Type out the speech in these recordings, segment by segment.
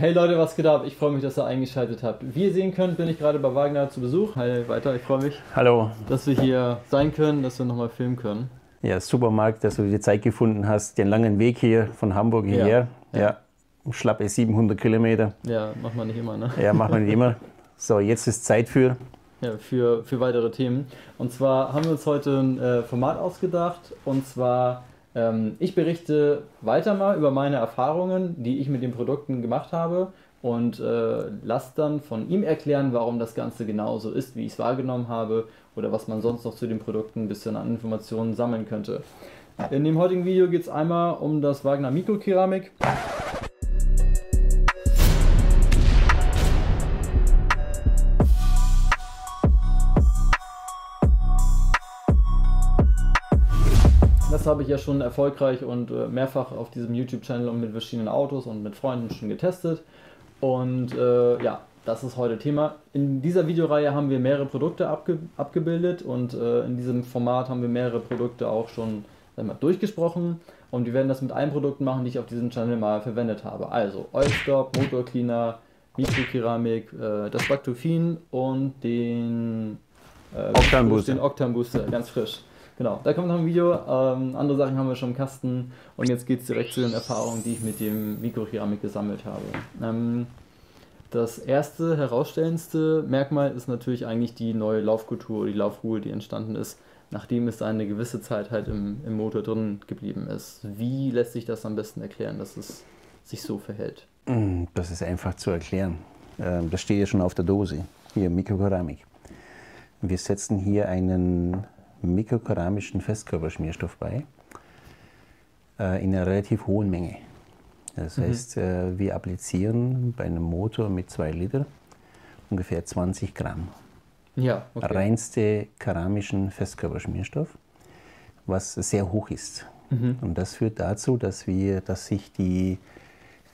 Hey Leute, was geht ab? Ich freue mich, dass ihr eingeschaltet habt. Wie ihr sehen könnt, bin ich gerade bei Wagner zu Besuch. Hi, weiter, ich freue mich. Hallo. Dass wir hier sein können, dass wir nochmal filmen können. Ja, super, Marc, dass du die Zeit gefunden hast, den langen Weg hier von Hamburg hierher. Ja, ja. schlappe 700 Kilometer. Ja, macht man nicht immer, ne? Ja, macht man nicht immer. So, jetzt ist Zeit für... Ja, für, für weitere Themen. Und zwar haben wir uns heute ein äh, Format ausgedacht. Und zwar ähm, ich berichte weiter mal über meine Erfahrungen, die ich mit den Produkten gemacht habe und äh, lasse dann von ihm erklären, warum das Ganze genauso ist, wie ich es wahrgenommen habe oder was man sonst noch zu den Produkten ein bisschen an Informationen sammeln könnte. In dem heutigen Video geht es einmal um das Wagner Mikrokeramik. Habe ich ja schon erfolgreich und äh, mehrfach auf diesem YouTube-Channel und mit verschiedenen Autos und mit Freunden schon getestet. Und äh, ja, das ist heute Thema. In dieser Videoreihe haben wir mehrere Produkte abge abgebildet und äh, in diesem Format haben wir mehrere Produkte auch schon mal, durchgesprochen. Und wir werden das mit allen Produkten machen, die ich auf diesem Channel mal verwendet habe. Also Oilstop, Motor Cleaner, Mikrokeramik, äh, das Bactophin und den äh, Octan Booster. Den Octan Booster, ganz frisch. Genau, da kommt noch ein Video. Ähm, andere Sachen haben wir schon im Kasten. Und jetzt geht es direkt zu den Erfahrungen, die ich mit dem Mikrokeramik gesammelt habe. Ähm, das erste herausstellendste Merkmal ist natürlich eigentlich die neue Laufkultur, die Laufruhe, die entstanden ist, nachdem es eine gewisse Zeit halt im, im Motor drin geblieben ist. Wie lässt sich das am besten erklären, dass es sich so verhält? Mm, das ist einfach zu erklären. Ähm, das steht ja schon auf der Dose. Hier Mikrokeramik. Wir setzen hier einen mikrokeramischen Festkörperschmierstoff bei, äh, in einer relativ hohen Menge. Das mhm. heißt, äh, wir applizieren bei einem Motor mit 2 Liter ungefähr 20 Gramm. Ja, okay. Reinste keramischen Festkörperschmierstoff, was sehr hoch ist. Mhm. Und das führt dazu, dass, wir, dass sich, die,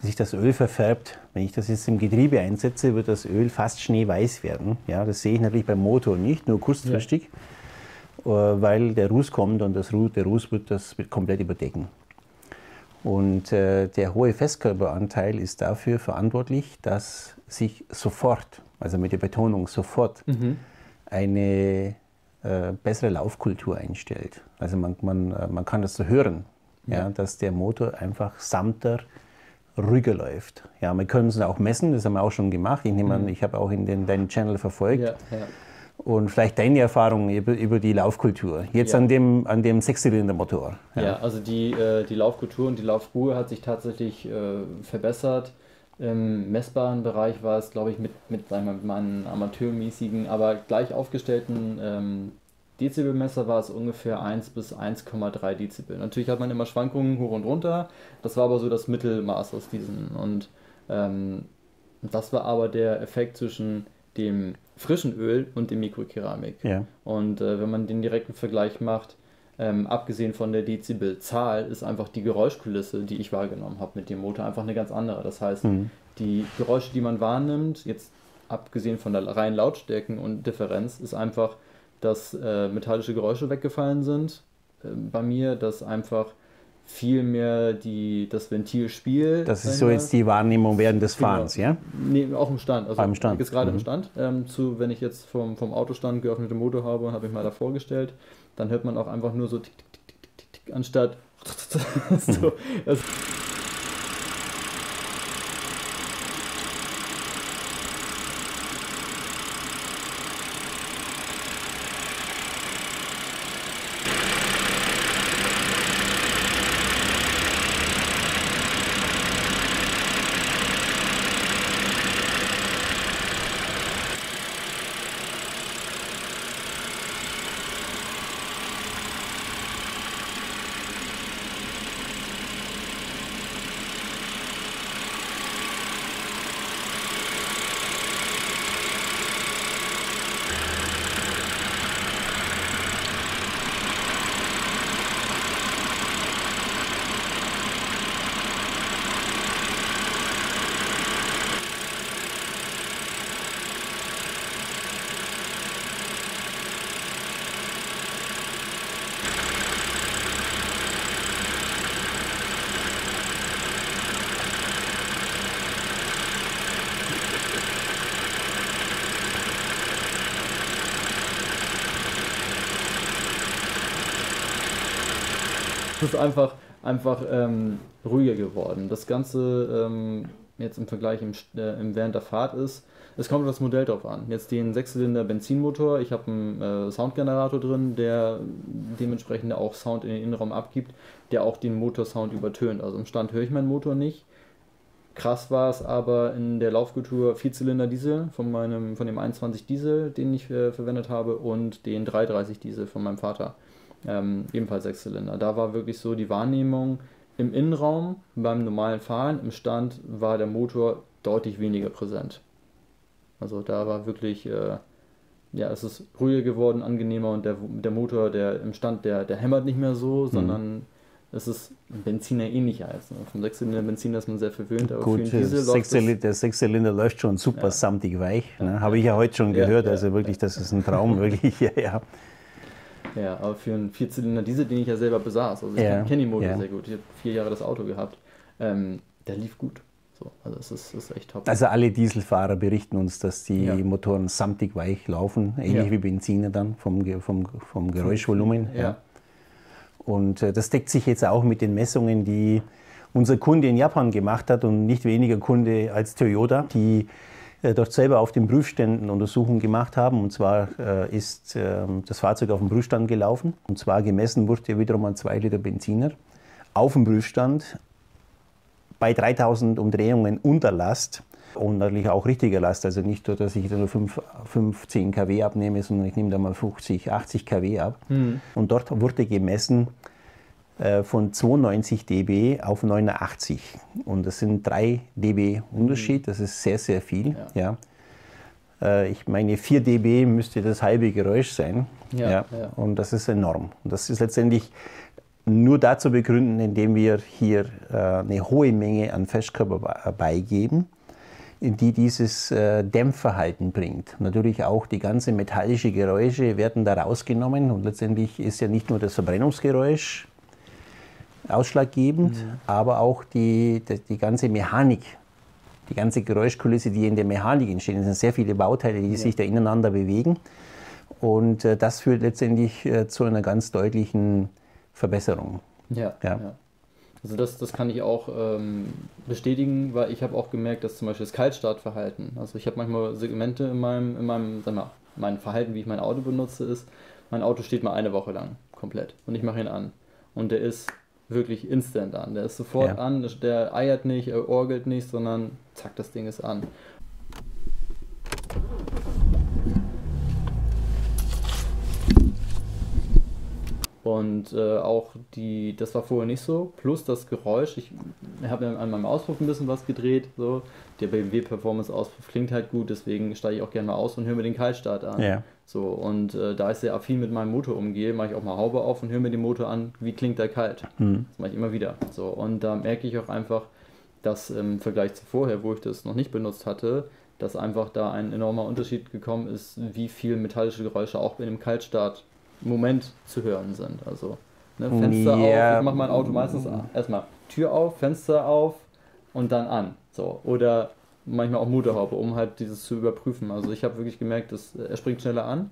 sich das Öl verfärbt. Wenn ich das jetzt im Getriebe einsetze, wird das Öl fast schneeweiß werden. Ja, das sehe ich natürlich beim Motor nicht, nur kurzfristig. Ja. Äh, weil der Ruß kommt und das Ruß, der Ruß wird das komplett überdecken. Und äh, der hohe Festkörperanteil ist dafür verantwortlich, dass sich sofort, also mit der Betonung sofort, mhm. eine äh, bessere Laufkultur einstellt. Also man, man, äh, man kann das so hören, ja. ja dass der Motor einfach samter ruhiger läuft. Ja, wir können es auch messen, das haben wir auch schon gemacht. Ich, nehme mhm. ich habe auch in den, deinen Channel verfolgt. Ja, ja und vielleicht deine Erfahrungen über, über die Laufkultur. Jetzt ja. an dem, an dem Sechszylinder-Motor. Ja. ja, also die, äh, die Laufkultur und die Laufruhe hat sich tatsächlich äh, verbessert. Im messbaren Bereich war es, glaube ich, mit, mit, sagen wir, mit meinen amateurmäßigen, aber gleich aufgestellten ähm, Dezibelmesser war es ungefähr 1 bis 1,3 Dezibel. Natürlich hat man immer Schwankungen hoch und runter. Das war aber so das Mittelmaß aus diesen. Und ähm, das war aber der Effekt zwischen dem frischen Öl und dem Mikrokeramik. Ja. Und äh, wenn man den direkten Vergleich macht, ähm, abgesehen von der Dezibelzahl, ist einfach die Geräuschkulisse, die ich wahrgenommen habe mit dem Motor, einfach eine ganz andere. Das heißt, mhm. die Geräusche, die man wahrnimmt, jetzt abgesehen von der reinen Lautstärken und Differenz, ist einfach, dass äh, metallische Geräusche weggefallen sind. Äh, bei mir, dass einfach viel mehr die, das Ventilspiel. Das ist so jetzt die Wahrnehmung während des genau. Fahrens, genau. ja? Nee, auch im Stand. Also Beim Stand. Jetzt gerade mhm. im Stand. Ähm, zu, wenn ich jetzt vom, vom Autostand geöffnete Motor habe, habe ich mal da vorgestellt, dann hört man auch einfach nur so tick, tick, tick, tick, tick, tick anstatt so. Mhm. ist einfach, einfach ähm, ruhiger geworden. Das Ganze ähm, jetzt im Vergleich im, äh, im während der Fahrt ist, es kommt das Modell drauf an. Jetzt den Sechszylinder Benzinmotor, ich habe einen äh, Soundgenerator drin, der dementsprechend auch Sound in den Innenraum abgibt, der auch den Motorsound übertönt. Also im Stand höre ich meinen Motor nicht. Krass war es aber in der Laufkultur Vierzylinder Diesel von meinem von dem 21 Diesel, den ich äh, verwendet habe und den 330 Diesel von meinem Vater. Ähm, ebenfalls Sechszylinder. Da war wirklich so die Wahrnehmung im Innenraum beim normalen Fahren, im Stand war der Motor deutlich weniger präsent. Also da war wirklich, äh, ja, es ist ruhiger geworden, angenehmer und der, der Motor, der im Stand, der, der hämmert nicht mehr so, mhm. sondern es ist Benziner ähnlicher als ne? vom Sechszylinder Benziner ist man sehr verwöhnt. Aber Gut, der Sechszylinder läuft schon super ja. samtig weich. Ne? Habe ich ja heute schon gehört. Ja, also wirklich, das ist ein Traum, wirklich. Ja, ja. Ja, aber für einen Vierzylinder Diesel, den ich ja selber besaß, also ich kenne den Motor sehr gut. Ich habe vier Jahre das Auto gehabt. Ähm, der lief gut. So, also es ist, ist, echt top. Also alle Dieselfahrer berichten uns, dass die ja. Motoren samtig weich laufen, ähnlich ja. wie Benziner dann vom, vom, vom Geräuschvolumen. Ja. ja. Und äh, das deckt sich jetzt auch mit den Messungen, die unser Kunde in Japan gemacht hat und nicht weniger Kunde als Toyota, die dort selber auf den Prüfständen Untersuchungen gemacht haben. Und zwar äh, ist ähm, das Fahrzeug auf dem Prüfstand gelaufen. Und zwar gemessen wurde wiederum ein 2 Liter Benziner auf dem Prüfstand bei 3000 Umdrehungen unter Last und natürlich auch richtiger Last. Also nicht nur, dass ich nur 5, 15 kW abnehme, sondern ich nehme da mal 50, 80 kW ab. Mhm. Und dort wurde gemessen äh, von 92 dB auf 89. Und das sind 3 dB Unterschied, das ist sehr, sehr viel. Ja. ja. Äh, ich meine, 4 dB müsste das halbe Geräusch sein. Ja, ja. Und das ist enorm. Und das ist letztendlich nur dazu begründen, indem wir hier äh, eine hohe Menge an Festkörper beigeben, die dieses äh, Dämpfverhalten bringt. Natürlich auch die ganze metallische Geräusche werden da rausgenommen und letztendlich ist ja nicht nur das Verbrennungsgeräusch ausschlaggebend, mhm. aber auch die, die, die, ganze Mechanik, die ganze Geräuschkulisse, die in der Mechanik entsteht. Es sind sehr viele Bauteile, die ja. sich da ineinander bewegen und äh, das führt letztendlich äh, zu einer ganz deutlichen Verbesserung. Ja, ja. ja. Also das, das kann ich auch ähm, bestätigen, weil ich habe auch gemerkt, dass zum Beispiel das Kaltstartverhalten, also ich habe manchmal Segmente in meinem, in meinem, sag mal, mein Verhalten, wie ich mein Auto benutze, ist, mein Auto steht mal eine Woche lang komplett und ich mache ihn an. Und der ist wirklich instant an. Der ist sofort ja. an, der eiert nicht, er orgelt nicht, sondern zack, das Ding ist an. Und äh, auch die, das war vorher nicht so, plus das Geräusch. Ich habe an meinem Auspuff ein bisschen was gedreht. So. Der BMW Performance Auspuff klingt halt gut, deswegen steige ich auch gerne mal aus und höre mir den Kaltstart an. Ja. So, und äh, da ich sehr affin mit meinem Motor umgehe, mache ich auch mal Haube auf und höre mir den Motor an, wie klingt der kalt. Mhm. Das mache ich immer wieder. So, und da merke ich auch einfach, dass im Vergleich zu vorher, wo ich das noch nicht benutzt hatte, dass einfach da ein enormer Unterschied gekommen ist, wie viel metallische Geräusche auch in dem Kaltstart Moment zu hören sind. Also ne, Fenster yeah. auf, ich mache mein Auto meistens erstmal Tür auf, Fenster auf und dann an. So. Oder manchmal auch Motorhaube, um halt dieses zu überprüfen. Also ich habe wirklich gemerkt, dass er springt schneller an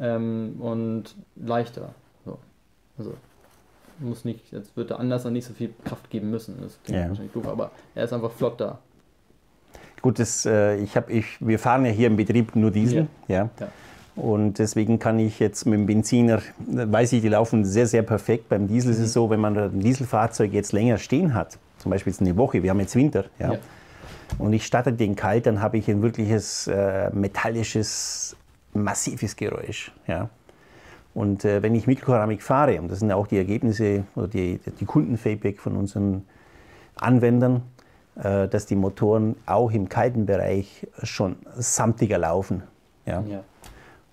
ähm, und leichter. So. Also muss nicht, jetzt wird er anders dann nicht so viel Kraft geben müssen. Das klingt yeah. wahrscheinlich doof, aber er ist einfach flott da. Gut, das, äh, ich hab, ich, wir fahren ja hier im Betrieb nur Diesel. Ja. ja. Und deswegen kann ich jetzt mit dem Benziner, weiß ich, die laufen sehr, sehr perfekt. Beim Diesel ist es mhm. so, wenn man ein Dieselfahrzeug jetzt länger stehen hat, zum Beispiel jetzt eine Woche, wir haben jetzt Winter, ja, ja. Und ich starte den kalt, dann habe ich ein wirkliches äh, metallisches, massives Geräusch. Ja. Und äh, wenn ich Mikrokeramik fahre, und das sind auch die Ergebnisse oder die, die Kundenfeedback von unseren Anwendern, äh, dass die Motoren auch im kalten Bereich schon samtiger laufen. Ja. ja.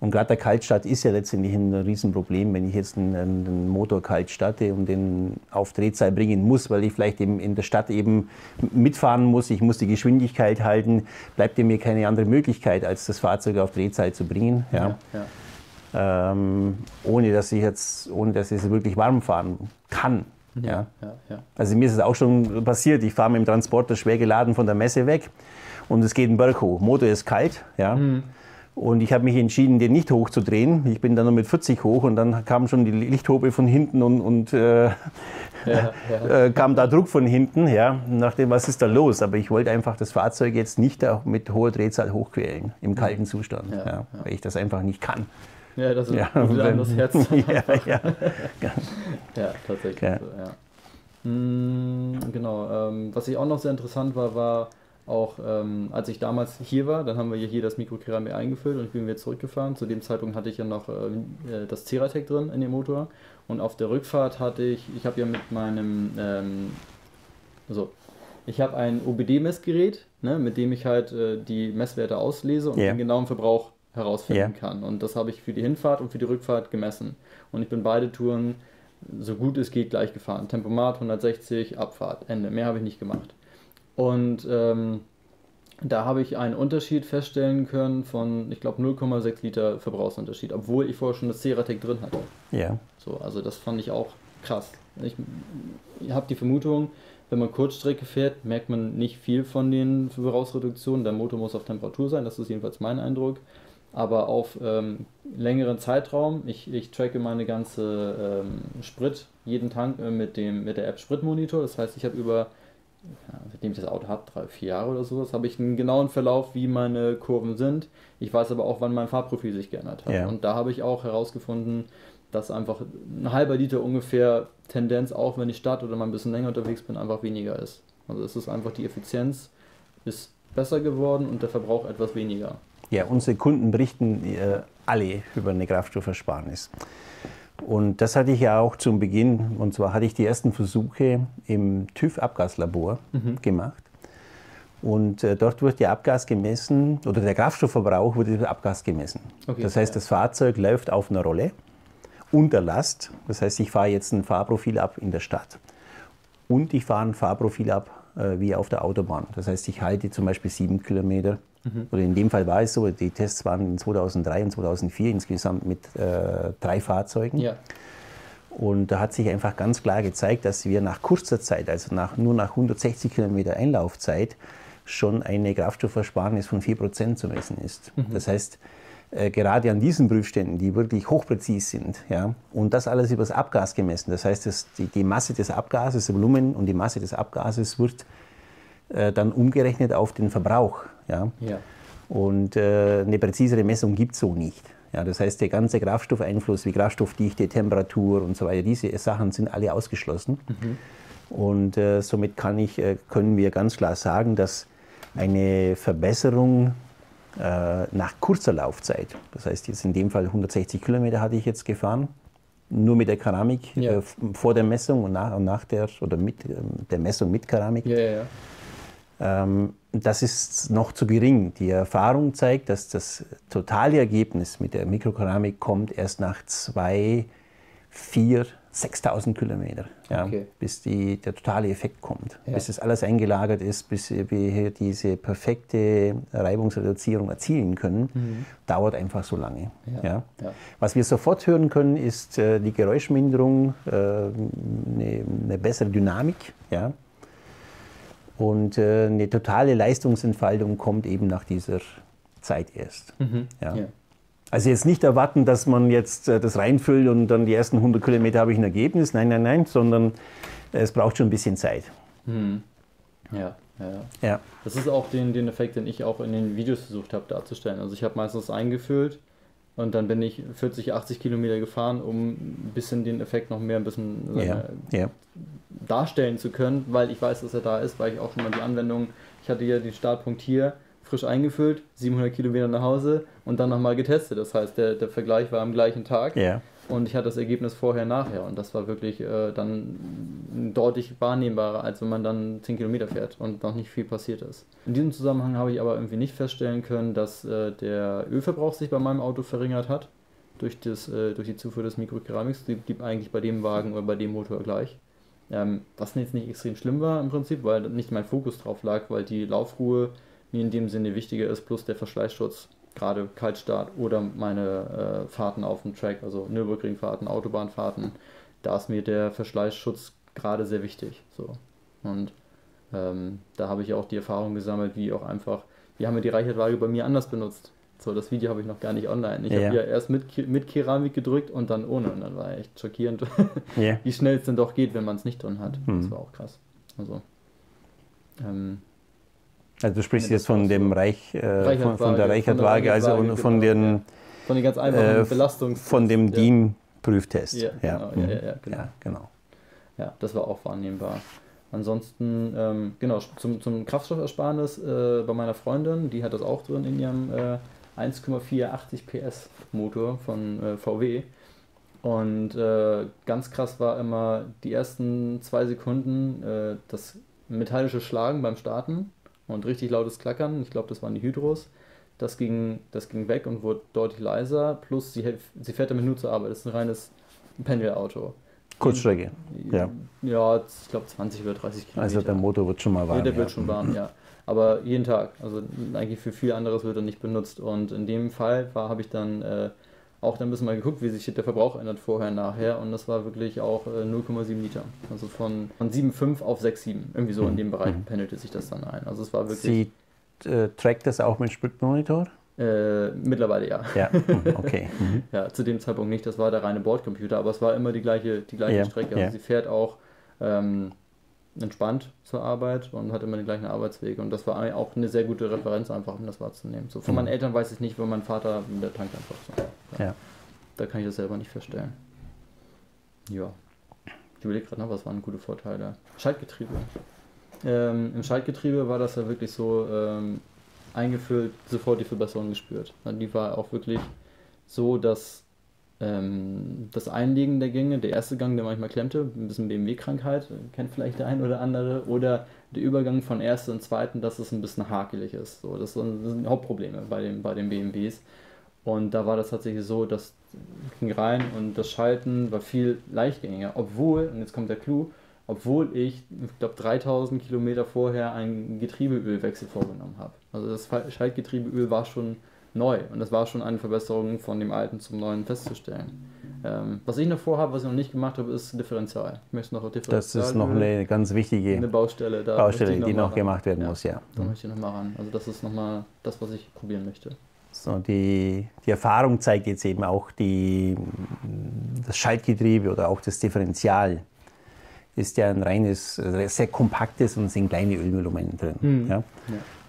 Und gerade der Kaltstart ist ja letztendlich ein Riesenproblem, wenn ich jetzt einen, einen, Motor kalt starte und den auf Drehzahl bringen muss, weil ich vielleicht eben in der Stadt eben mitfahren muss, ich muss die Geschwindigkeit halten, bleibt mir keine andere Möglichkeit, als das Fahrzeug auf Drehzahl zu bringen. Ja. ja. Ähm, ohne dass ich jetzt, ohne dass ich es wirklich warm fahren kann. Ja. ja. Also mir ist es auch schon passiert, ich fahre mit dem Transporter schwer geladen von der Messe weg und es geht ein Berg hoch. Motor ist kalt, ja. Mhm Und ich habe mich entschieden, den nicht hochzudrehen. Ich bin dann nur mit 40 hoch und dann kam schon die Lichthupe von hinten und, und äh, ja, ja. Äh, kam da Druck von hinten. Ja, nachdem, was ist da los? Aber ich wollte einfach das Fahrzeug jetzt nicht mit hoher Drehzahl hochquälen, im kalten Zustand, ja, weil ich das einfach nicht kann. Ja, das ist ja, wenn, das Herz. ja, ja. ja, tatsächlich. Ja. So, ja. Hm, genau. Ähm, was ich auch noch sehr interessant war, war auch, ähm, als ich damals hier war, dann haben wir hier das Mikrokeramik eingefüllt und ich bin wieder zurückgefahren. Zu dem Zeitpunkt hatte ich ja noch äh, das Ceratec drin in dem Motor. Und auf der Rückfahrt hatte ich, ich habe ja mit meinem, ähm, also ich habe ein OBD-Messgerät, ne, mit dem ich halt äh, die Messwerte auslese und yeah. den genauen Verbrauch herausfinden yeah. kann. Und das habe ich für die Hinfahrt und für die Rückfahrt gemessen. Und ich bin beide Touren so gut es geht gleich gefahren. Tempomat 160, Abfahrt, Ende. Mehr habe ich nicht gemacht. Und ähm, da habe ich einen Unterschied feststellen können von, ich glaube, 0,6 Liter Verbrauchsunterschied, obwohl ich vorher schon das Ceratec drin hatte. Ja. So, also das fand ich auch krass. Ich, habe die Vermutung, wenn man Kurzstrecke fährt, merkt man nicht viel von den Verbrauchsreduktionen. Der Motor muss auf Temperatur sein, das ist jedenfalls mein Eindruck aber auf ähm, längeren Zeitraum. Ich, ich tracke meine ganze ähm, Sprit, jeden Tank äh, mit, dem, mit der App Spritmonitor. Das heißt, ich habe über, ja, seitdem ich das Auto habe, drei, vier Jahre oder sowas, habe ich einen genauen Verlauf, wie meine Kurven sind. Ich weiß aber auch, wann mein Fahrprofil sich geändert hat. Ja. Und da habe ich auch herausgefunden, dass einfach ein halber Liter ungefähr Tendenz, auch wenn ich starte oder mal ein bisschen länger unterwegs bin, einfach weniger ist. Also es ist einfach die Effizienz ist besser geworden und der Verbrauch etwas weniger. Ja, unsere Kunden berichten äh, alle über eine Kraftstoffersparnis. Und das hatte ich ja auch zum Beginn, und zwar hatte ich die ersten Versuche im TÜV-Abgaslabor mhm. gemacht. Und äh, dort wird der Abgas gemessen, oder der Kraftstoffverbrauch wird über Abgas gemessen. Okay, das heißt, das Fahrzeug läuft auf einer Rolle unter Last. Das heißt, ich fahre jetzt ein Fahrprofil ab in der Stadt. Und ich fahre ein Fahrprofil ab äh, wie auf der Autobahn. Das heißt, ich halte zum Beispiel sieben Kilometer Mhm. Oder in dem Fall war es so, die Tests waren in 2003 und 2004 insgesamt mit äh, drei Fahrzeugen. Ja. Und da hat sich einfach ganz klar gezeigt, dass wir nach kurzer Zeit, also nach, nur nach 160 Kilometer Einlaufzeit, schon eine Kraftstoffversparnis von 4% zu messen ist. Mhm. Das heißt, äh, gerade an diesen Prüfständen, die wirklich hochpräzis sind, ja, und das alles über das Abgas gemessen. Das heißt, das, die, die Masse des Abgases, das Volumen und die Masse des Abgases wird äh, dann umgerechnet auf den Verbrauch. Ja? ja. Und äh, eine präzisere Messung gibt es so nicht. Ja, das heißt, der ganze Kraftstoffeinfluss wie Kraftstoffdichte, Temperatur und so weiter, diese Sachen sind alle ausgeschlossen. Mhm. Und äh, somit kann ich, äh, können wir ganz klar sagen, dass eine Verbesserung äh, nach kurzer Laufzeit, das heißt jetzt in dem Fall 160 Kilometer hatte ich jetzt gefahren, nur mit der Keramik ja. Äh, vor der Messung und nach, und nach der oder mit ähm, der Messung mit Keramik. Ja, ja, das ist noch zu gering. Die Erfahrung zeigt, dass das totale Ergebnis mit der Mikrokeramik kommt erst nach zwei, vier, 6000 Kilometer, ja, okay. bis die, der totale Effekt kommt. Ja. Bis das alles eingelagert ist, bis wir hier diese perfekte Reibungsreduzierung erzielen können, mhm. dauert einfach so lange. Ja. ja. Was wir sofort hören können, ist äh, die Geräuschminderung, äh, eine, eine, bessere Dynamik. Ja. Und äh, eine totale Leistungsentfaltung kommt eben nach dieser Zeit erst. Mhm. Ja. ja. Also jetzt nicht erwarten, dass man jetzt äh, das reinfüllt und dann die ersten 100 Kilometer habe ich ein Ergebnis. Nein, nein, nein, sondern es braucht schon ein bisschen Zeit. Mhm. Ja, ja, ja. Das ist auch den, den Effekt, den ich auch in den Videos versucht habe darzustellen. Also ich habe meistens eingefüllt und dann bin ich 40, 80 Kilometer gefahren, um ein bisschen den Effekt noch mehr ein bisschen ja, ja. darstellen zu können, weil ich weiß, dass er da ist, weil ich auch schon mal die Anwendung, ich hatte ja den Startpunkt hier frisch eingefüllt, 700 Kilometer nach Hause und dann nochmal getestet. Das heißt, der, der Vergleich war am gleichen Tag. Ja. Und ich hatte das Ergebnis vorher, nachher. Und das war wirklich äh, dann deutlich wahrnehmbarer, als wenn man dann 10 Kilometer fährt und noch nicht viel passiert ist. In diesem Zusammenhang habe ich aber irgendwie nicht feststellen können, dass äh, der Ölverbrauch sich bei meinem Auto verringert hat. Durch, das, äh, durch die Zufuhr des Mikrokeramiks. Die blieb eigentlich bei dem Wagen oder bei dem Motor gleich. Ähm, was jetzt nicht extrem schlimm war im Prinzip, weil nicht mein Fokus drauf lag, weil die Laufruhe mir in dem Sinne wichtiger ist, plus der Verschleißschutz gerade Kaltstart oder meine äh, Fahrten auf dem Track, also Nürburgringfahrten, Autobahnfahrten, da ist mir der Verschleißschutz gerade sehr wichtig. So. Und ähm, da habe ich auch die Erfahrung gesammelt, wie auch einfach, wir haben ja die Reichweite bei mir anders benutzt. So, das Video habe ich noch gar nicht online. Ich Ja. habe ja erst mit, mit Keramik gedrückt und dann ohne. Und dann war echt schockierend, Ja. wie schnell es denn doch geht, wenn man es nicht drin hat. Mhm. Das war auch krass. Also, ähm, Also du sprichst Ja, jetzt von dem. Reich, äh, von, von der Reichert-Waage, also von der und von, Reichert-Waage, den, genau, von den ganz einfachen äh, Belastungs... von dem ja. DIEM-Prüftest. Ja, genau, ja, ja, ja, genau. ja, genau. Ja, das war auch wahrnehmbar. Ansonsten, ähm, genau, zum, zum Kraftstoffersparnis äh, bei meiner Freundin, die hat das auch drin in ihrem äh, 1,480 PS Motor von äh, VW. Und äh, ganz krass war immer die ersten zwei Sekunden äh, das metallische Schlagen beim Starten und richtig lautes Klackern. Ich glaube, das waren die Hydros. Das ging, das ging weg und wurde deutlich leiser. Plus, sie, sie fährt damit nur zur Arbeit. Das ist ein reines Pendelauto. Kurzstrecke. Ja. Ja, ich glaube 20 oder 30 Kilometer. Also der Motor wird schon mal warm. Ja, der ja. wird schon warm, ja. Aber jeden Tag. Also eigentlich für viel anderes wird er nicht benutzt. Und in dem Fall war, habe ich dann äh, auch dann bisschen mal geguckt, wie sich der Verbrauch ändert vorher, nachher. Und das war wirklich auch äh, 0,7 Liter. Also von, von 7,5 auf 6,7. Irgendwie so in dem Bereich pendelte sich das dann ein. Also es war wirklich Sie äh, trackt das auch mit Spritmonitor? äh, mittlerweile ja. Ja, mhm, okay. Mhm. Ja, zu dem Zeitpunkt nicht, das war der reine Bordcomputer, aber es war immer die gleiche, die gleiche Ja, Strecke. Also ja. sie fährt auch ähm, entspannt zur Arbeit und hat immer den gleichen Arbeitsweg. Und das war auch eine sehr gute Referenz, einfach um das wahrzunehmen. So, von Mhm. meinen Eltern weiß ich nicht, von meinem Vater, der tankt einfach so. Ja. Da kann ich das selber nicht feststellen. Ja. Ich überlege gerade noch, was waren gute Vorteile. Schaltgetriebe. Ähm, Im Schaltgetriebe war das ja wirklich so ähm, eingefüllt, sofort die Verbesserung gespürt. Die war auch wirklich so, dass ähm, das Einlegen der Gänge, der erste Gang, der manchmal klemmte, ein bisschen BMW-Krankheit, kennt vielleicht der ein oder andere, oder der Übergang von ersten und zweiten, dass es ein bisschen hakelig ist. So, das sind, das sind Hauptprobleme bei den, bei den BMWs. Und da war das tatsächlich so, das ging rein und das Schalten war viel leichtgängiger. Obwohl, und jetzt kommt der Clou, obwohl ich, ich glaube, 3000 Kilometer vorher einen Getriebeölwechsel vorgenommen habe. Also das Schaltgetriebeöl war schon neu und das war schon eine Verbesserung von dem alten zum neuen festzustellen. Ähm, was ich noch vorhabe, was ich noch nicht gemacht habe, ist Differential. Ich möchte noch Differential. Das ist noch eine ganz wichtige eine Baustelle. Da Baustelle, ich die noch ran. gemacht werden Ja. muss, ja. Da möchte ich nochmal ran. Also das ist nochmal das, was ich probieren möchte. So, die, die Erfahrung zeigt jetzt eben auch, die, das Schaltgetriebe oder auch das Differential ist ja ein reines, sehr kompaktes und sind kleine Ölvolumen drin. Mhm. Ja?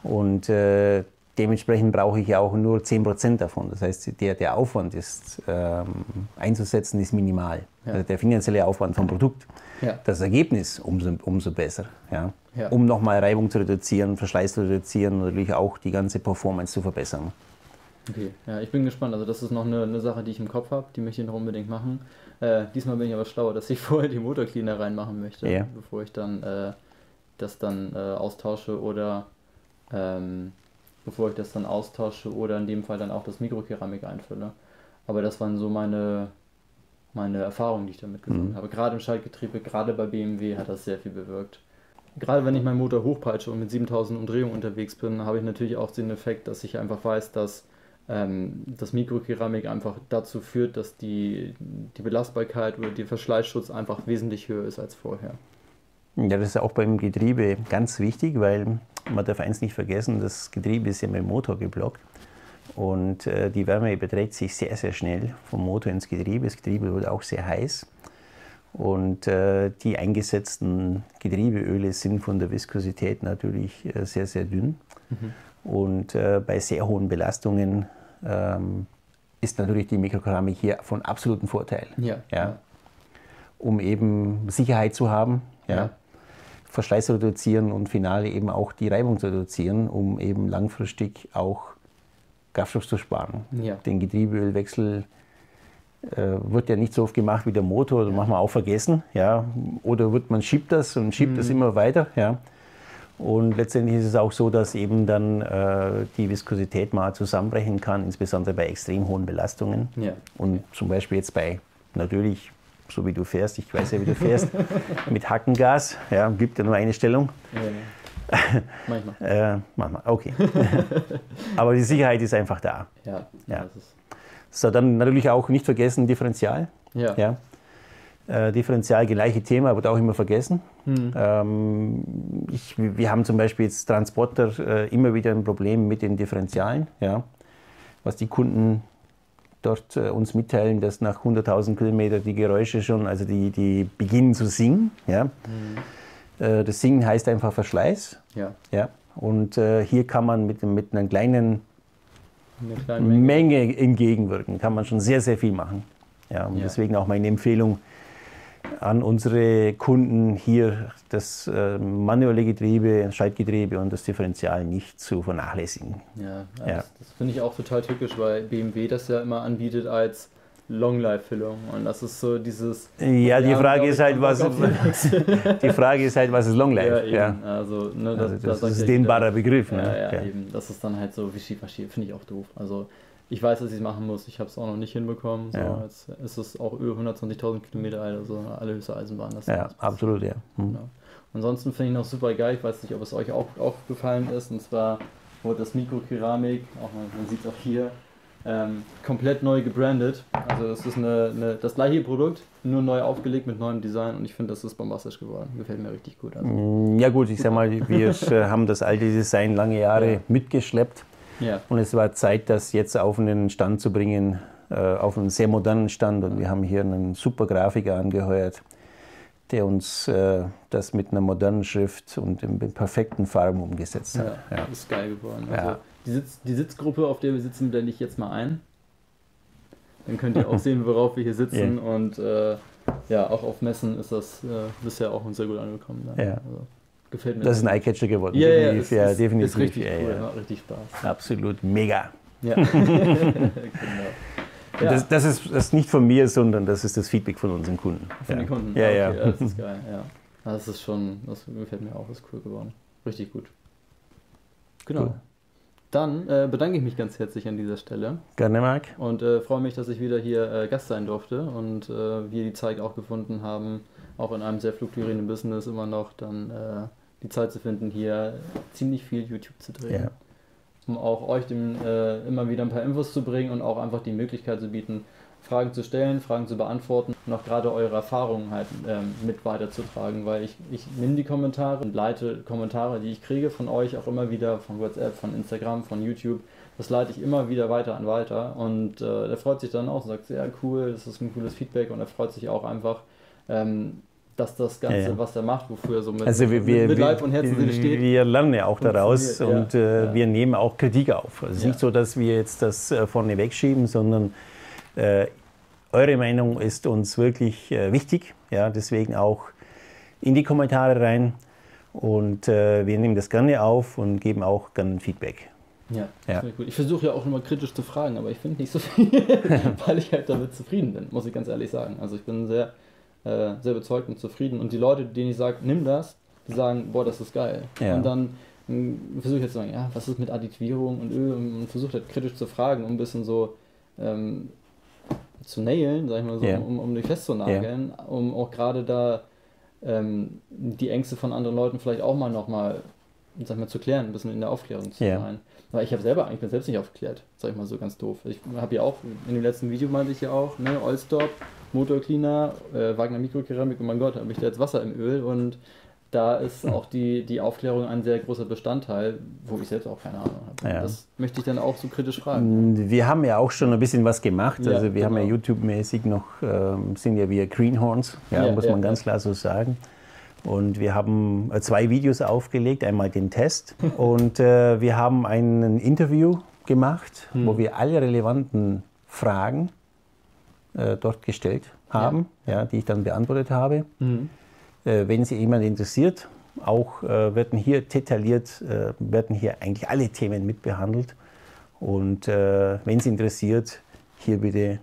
Und äh, dementsprechend brauche ich ja auch nur 10% davon. Das heißt, der, der Aufwand ist, ähm, einzusetzen ist minimal. Ja. Also der finanzielle Aufwand vom Produkt. Ja. Das Ergebnis umso, umso besser. Ja? Ja. Um nochmal Reibung zu reduzieren, Verschleiß zu reduzieren und natürlich auch die ganze Performance zu verbessern. Okay, ja, ich bin gespannt. Also das ist noch eine, eine Sache, die ich im Kopf habe, die möchte ich noch unbedingt machen. Äh, diesmal bin ich aber schlauer, dass ich vorher die Motorcleaner reinmachen möchte, Ja. bevor ich dann äh, das dann äh, austausche oder ähm, bevor ich das dann austausche oder in dem Fall dann auch das Mikrokeramik einfülle. Aber das waren so meine, meine Erfahrungen, die ich damit gesammelt Mhm. habe. Gerade im Schaltgetriebe, gerade bei BMW hat das sehr viel bewirkt. Gerade wenn ich meinen Motor hochpeitsche und mit 7000 Umdrehungen unterwegs bin, habe ich natürlich auch den Effekt, dass ich einfach weiß, dass ähm, das Mikrokeramik einfach dazu führt, dass die, die Belastbarkeit oder der Verschleißschutz einfach wesentlich höher ist als vorher. Ja, das ist auch beim Getriebe ganz wichtig, weil man darf eins nicht vergessen, das Getriebe ist ja mit dem Motor geblockt und äh, die Wärme überträgt sich sehr, sehr schnell vom Motor ins Getriebe. Das Getriebe wird auch sehr heiß und äh, die eingesetzten Getriebeöle sind von der Viskosität natürlich äh, sehr, sehr dünn und äh, bei sehr hohen Belastungen ähm, ist natürlich die Mikrokeramik hier von absolutem Vorteil. Ja. Ja. um eben Sicherheit zu haben, ja, Ja. Verschleiß reduzieren und finale eben auch die Reibung zu reduzieren, um eben langfristig auch Kraftstoff zu sparen. Ja. Den Getriebeölwechsel äh, wird ja nicht so oft gemacht wie der Motor, das machen wir auch vergessen. Ja. Oder wird man schiebt das und schiebt Mhm. das immer weiter. Ja. Und letztendlich ist es auch so, dass eben dann äh, die Viskosität mal zusammenbrechen kann, insbesondere bei extrem hohen Belastungen. Ja. Und zum Beispiel jetzt bei, natürlich, so wie du fährst, ich weiß ja, wie du fährst, mit Hackengas, ja, gibt ja nur eine Stellung. Ja. Manchmal. Äh, manchmal, okay. Aber die Sicherheit ist einfach da. Ja. Ja. Das ist, So, dann natürlich auch nicht vergessen Differential. ja. Ja. Äh, Differential, gleiche Thema, wird auch immer vergessen. Hm. Ähm, ich, wir haben zum Beispiel jetzt Transporter äh, immer wieder ein Problem mit den Differentialen, ja, was die Kunden dort äh, uns mitteilen, dass nach 100.000 Kilometern die Geräusche schon, also die, die beginnen zu singen. Ja. Mhm. Äh, das Singen heißt einfach Verschleiß. Ja. ja. Und äh, hier kann man mit, mit einer kleinen Menge. Menge entgegenwirken, kann man schon sehr, sehr viel machen. Ja, und ja. deswegen auch meine Empfehlung, an unsere Kunden hier das äh, manuelle Getriebe, Schaltgetriebe und das Differential nicht zu vernachlässigen. Ja, ja. das, das finde ich auch total typisch, weil BMW das ja immer anbietet als Long-Life-Füllung und das ist so dieses... Ja, die Frage ist halt, was... die Frage ist halt, was ist Long-Life? Ja, ja, Also, ne, das, also das, das ist ein dehnbarer Begriff. Ne? Ja, ja, eben. Das ist dann halt so wischiwaschi, finde ich auch doof. Also ich weiß, dass ich es machen muss. Ich habe es auch noch nicht hinbekommen. So, ja. Jetzt ist es auch über 120.000 Kilometer alt, also allerhöchste Eisenbahn. Das ja, absolut, ja. Mhm. Genau. Ansonsten finde ich noch super geil, ich weiß nicht, ob es euch auch aufgefallen ist, und zwar wurde das Mikrokeramik, auch man, man sieht es auch hier, ähm, komplett neu gebrandet. Also es ist eine, eine, das gleiche Produkt, nur neu aufgelegt mit neuem Design und ich finde, das ist bombastisch geworden. Gefällt mir richtig gut. Also, mm, ja gut, ich sag mal, wir haben das alte Design lange Jahre ja. mitgeschleppt ja. Und es war Zeit, das jetzt auf einen Stand zu bringen, äh, auf einen sehr modernen Stand. Und wir haben hier einen super Grafiker angeheuert, der uns äh, das mit einer modernen Schrift und in perfekten Farben umgesetzt hat. Ja, ja. ist geil geworden. Also ja. die, Sitz, die Sitzgruppe, auf der wir sitzen, blende ich jetzt mal ein. Dann könnt ihr auch sehen, worauf wir hier sitzen. Yeah. Und äh, ja, auch auf Messen ist das äh, bisher auch sehr gut angekommen. Ja. Also. Gefällt mir. Das ist ein Eye-Catcher geworden. Ja, ja, ist, ja, definitiv. Ist richtig ja, cool, ja. macht richtig Spaß. Absolut mega. Ja. genau. Ja. Das, das, ist, das ist nicht von mir, sondern das ist das Feedback von unseren Kunden. Von ja. den Kunden? Ja, okay, ja. Das ist geil, ja. Das ist schon, das gefällt mir auch, ist cool geworden. Richtig gut. Genau. Cool. Dann äh, bedanke ich mich ganz herzlich an dieser Stelle. Gerne, Marc. Und äh, freue mich, dass ich wieder hier äh, Gast sein durfte und äh, wir die Zeit auch gefunden haben, auch in einem sehr fluktuierenden Business immer noch dann äh, die Zeit zu finden, hier ziemlich viel YouTube zu drehen. Ja. Um auch euch dem, äh, immer wieder ein paar Infos zu bringen und auch einfach die Möglichkeit zu bieten, Fragen zu stellen, Fragen zu beantworten und auch gerade eure Erfahrungen halt ähm, mit weiterzutragen, weil ich, ich nehme die Kommentare und leite Kommentare, die ich kriege von euch auch immer wieder von WhatsApp, von Instagram, von YouTube, das leite ich immer wieder weiter an weiter und äh, der freut sich dann auch und sagt, sehr cool, das ist ein cooles Feedback und er freut sich auch einfach, ähm, dass das Ganze, ja, ja. was er macht, wofür er so mit, also wir, mit, mit Leib und Herzen steht. Wir lernen ja auch daraus und äh, wir nehmen auch Kritik auf. Also es ist nicht so, dass wir jetzt das äh, vorne wegschieben, sondern äh, eure Meinung ist uns wirklich äh, wichtig. Ja, deswegen auch in die Kommentare rein und äh, wir nehmen das gerne auf und geben auch gerne Feedback. Ja, ja. Ich versuche ja auch immer kritisch zu fragen, aber ich finde nicht so viel, weil ich halt damit zufrieden bin, muss ich ganz ehrlich sagen. Also ich bin sehr äh, sehr überzeugt und zufrieden. Und die Leute, denen ich sage, nimm das, die sagen, boah, das ist geil. Ja. Und dann hm, versuche ich jetzt zu sagen, ja, was ist mit Additivierung und Öl und versuche halt kritisch zu fragen, um ein bisschen so ähm, zu nailen, sag ich mal so, yeah. um, um dich festzunageln, yeah. um auch gerade da ähm, die Ängste von anderen Leuten vielleicht auch mal nochmal, sag ich mal, zu klären, ein bisschen in der Aufklärung zu yeah. sein. Weil ich habe selber, ich bin selbst nicht aufgeklärt, sag ich mal so ganz doof. Ich habe ja auch, in dem letzten Video meinte ich ja auch, ne, Allstop, Motorcleaner, äh, Wagner Mikrokeramik, oh mein Gott, habe ich da jetzt Wasser im Öl und da ist auch die, die Aufklärung ein sehr großer Bestandteil, wo ich selbst auch keine Ahnung habe. Ja. Das möchte ich dann auch so kritisch fragen. Hm, wir haben ja auch schon ein bisschen was gemacht. Ja, also wir genau. haben ja genau. YouTube-mäßig noch, ähm, sind ja wir Greenhorns, ja, ja muss man ganz klar so sagen. Und wir haben äh, zwei Videos aufgelegt, einmal den Test und äh, wir haben ein Interview gemacht, hm. wo wir alle relevanten Fragen äh, dort gestellt haben, ja. ja. die ich dann beantwortet habe. Mhm. Äh, wenn Sie jemand interessiert, auch äh, werden hier detailliert, äh, werden hier eigentlich alle Themen mitbehandelt. Und wenn Sie interessiert, hier bitte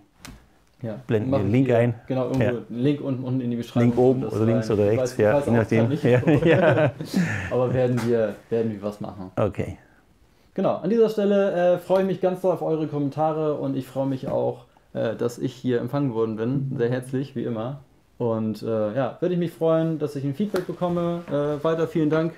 ja, blenden wir den Link hier, ein. Genau, irgendwo ja. Link unten, unten in die Beschreibung. Link oben oder links oder rechts, ja, je nachdem. Ja. Aber werden wir, werden wir was machen. Okay. Genau, an dieser Stelle äh, freue ich mich ganz doll auf eure Kommentare und ich freue mich auch äh, dass ich hier empfangen worden bin. Sehr herzlich, wie immer. Und äh, ja, würde ich mich freuen, dass ich ein Feedback bekomme. Äh, weiter vielen Dank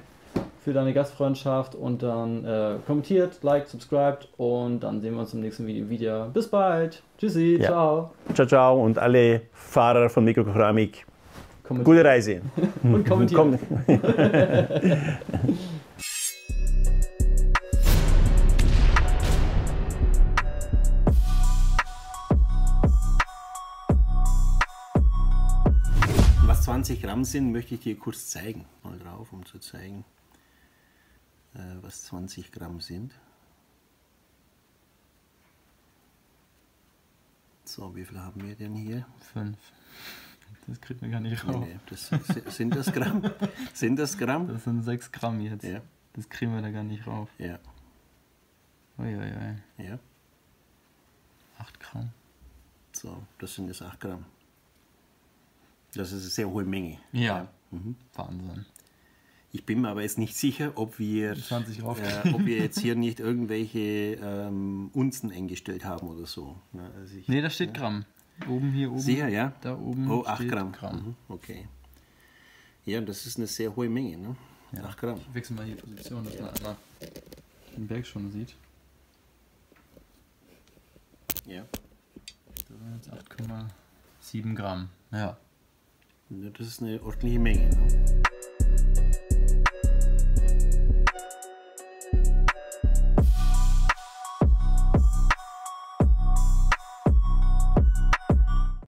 für deine Gastfreundschaft und dann äh, kommentiert, liked, subscribed und dann sehen wir uns im nächsten Video wieder. Bis bald. Tschüssi. Ja. Ciao. Ciao, ciao und alle Fahrer von Mikrokeramik. Gute Reise. und kommentieren. Was 20 Gramm sind, möchte ich dir kurz zeigen. Mal drauf, um zu zeigen was 20 Gramm sind. So, wie viel haben wir denn hier? Fünf. Das kriegt man gar nicht raus. Nee, nee, das, sind das Gramm? sind das Gramm? Das sind 6 Gramm jetzt. Ja. Das kriegen wir da gar nicht rauf. Ja. Uiuiui. Ja. 8 Gramm. So, das sind jetzt 8 Gramm. Das ist eine sehr hohe Menge. Ja. ja. Mhm. Wahnsinn. Ich bin mir aber jetzt nicht sicher, ob wir, äh, ob wir jetzt hier nicht irgendwelche ähm, Unzen eingestellt haben oder so. Na, also ich, nee, da steht ja. Gramm. Oben hier oben. Sicher, ja? Da oben. Oh, 8 Gramm. Gramm. Mhm. Okay. Ja, das ist eine sehr hohe Menge, ne? Ja. 8 Gramm. Ich wechsle mal hier Position, dass ja. man einmal den Berg schon sieht. Ja. Das sind jetzt 8,7 Gramm. Ja. Das ist eine ordentliche Menge. Ne?